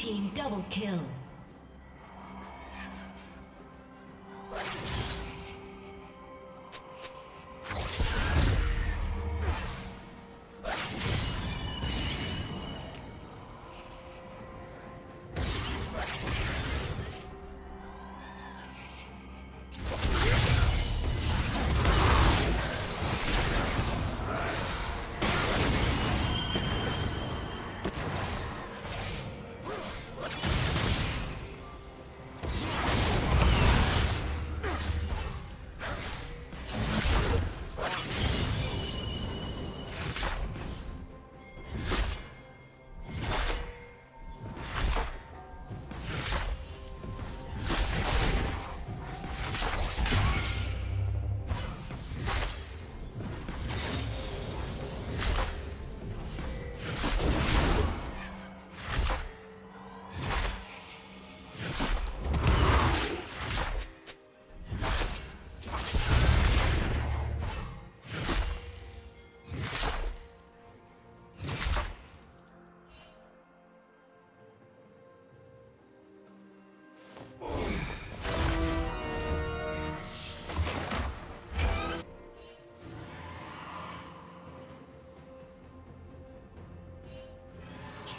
Team double kill.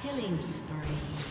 Killing spree.